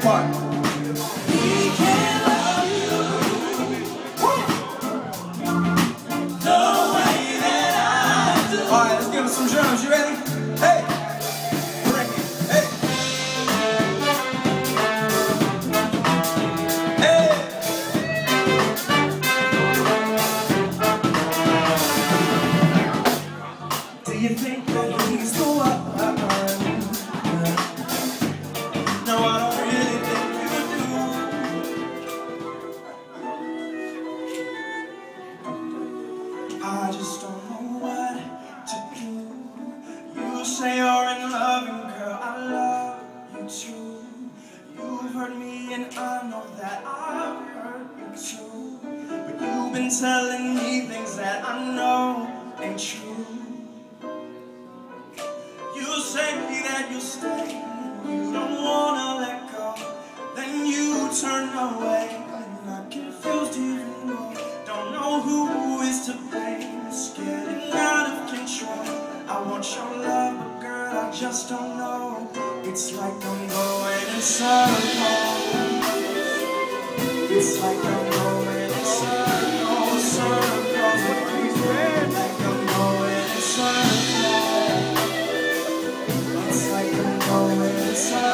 part. Alright, let's give him some drums. You ready? I just don't know what to do. You say you're in love, and girl, I love you too. You've hurt me, and I know that I've hurt you too. But you've been telling me things that I know ain't true. You say that you'll stay, you don't wanna let go. Then you turn away, and I confused even more. I want your love, but girl, I just don't know. It's like I'm going in circles. It's like I'm going in circles, circles. Like I'm going in circles. It's like I'm going in circles.